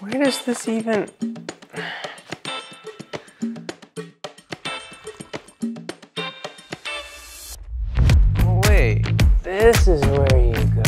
Where does this even... Wait. This is where you go.